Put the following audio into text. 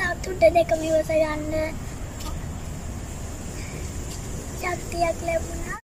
සතුට දෙක විවස ගන්න. ශක්තියක් ලැබුණා.